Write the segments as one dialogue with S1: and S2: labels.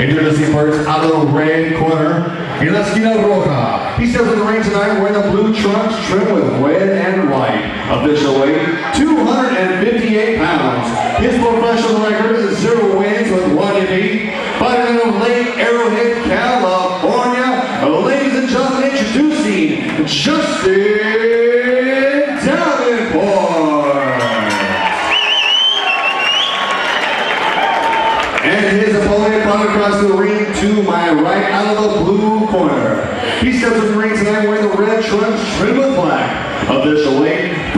S1: To first out of the red corner, in La Esquina Roja. He steps in the ring tonight wearing the blue trunks trimmed with red and white. Official weight, 258 pounds. His professional record is zero wins with one defeat. Fighting of Lake Arrowhead, California. Ladies and gentlemen, introducing Justin And his opponent brought across the ring to my right out of the blue corner. He steps in the ring tonight wearing the red trunks trimmed with black. Official weight,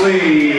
S1: please.